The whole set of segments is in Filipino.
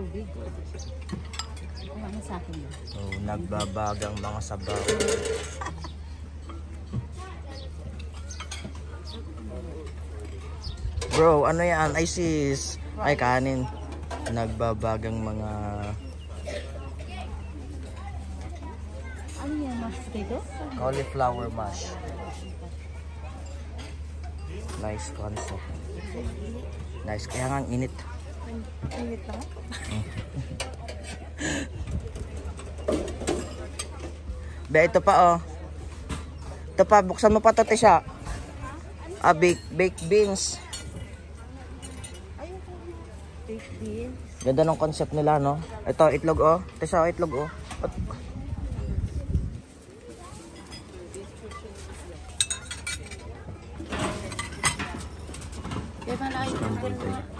Good. Kung ano sa akin yun. Nagbabagang mga sabaw. Bro, ano yan? Ay sis. Ay kanin. Nagbabagang mga... Ano yan, mashed potato? Cauliflower mash. Nice concept. Nice. Kaya nga ang init. Init na? Be, ito pa oh. Ito pa, buksan mo pa to, Tisha. Ah, baked, beans. Baked beans. Ganda ng concept nila, no? Ito, itlog, oh. Tisha, oh, itlog, oh. At- Kaya malaki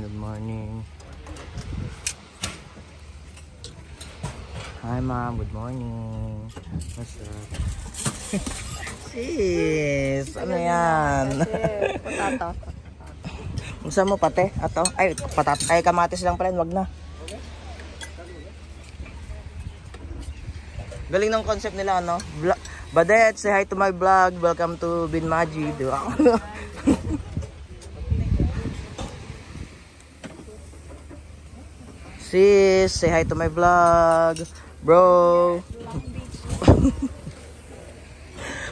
good morning. Hi, mom. Good morning. What's up? Sis, ano yan? Potato. Gusto mo pate? Ato? Ay, patat ay kamatis lang pala, wag na. Galing ng concept nila, ano? Badet, say hi to my vlog. Welcome to Bin Maji. Di ba? Sis, say hi to my vlog. Bro.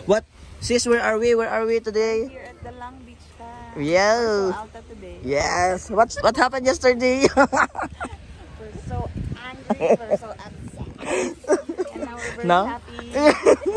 What? Sis, where are we? Where are we today? Here at the Long Beach ka. Yeah. Alta today. Yes. What's what happened yesterday? We're so angry, we're so upset. And now we're very No? happy.